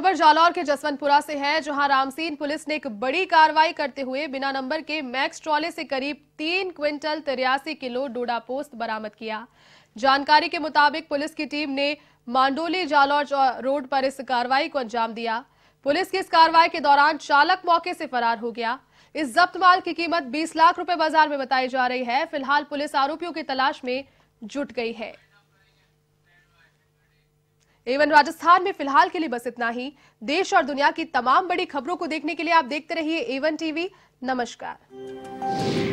खबर जालौर के जसवंतपुरा से है, जहाँ रामसीन पुलिस ने एक बड़ी कार्रवाई करते हुए बिना नंबर के मैक्स ट्रॉले से करीब तीन क्विंटल तिरासी किलो डोडा पोस्त बरामद किया। जानकारी के मुताबिक पुलिस की टीम ने मांडोली जालौर रोड पर इस कार्रवाई को अंजाम दिया। पुलिस की इस कार्रवाई के दौरान चालक मौके से फरार हो गया। इस जब्त माल की कीमत 20 लाख रुपए बाज़ार में बताई जा रही है। फ़िलहाल पुलिस आरोपियों की तलाश में जुट गई है। एवं राजस्थान में फ़िलहाल के लिए बस इतना ही। देश और दुनिया की तमाम बड़ी खबरों को देखने के लिए आप देखते रहिए एवन टीवी नमस्कार।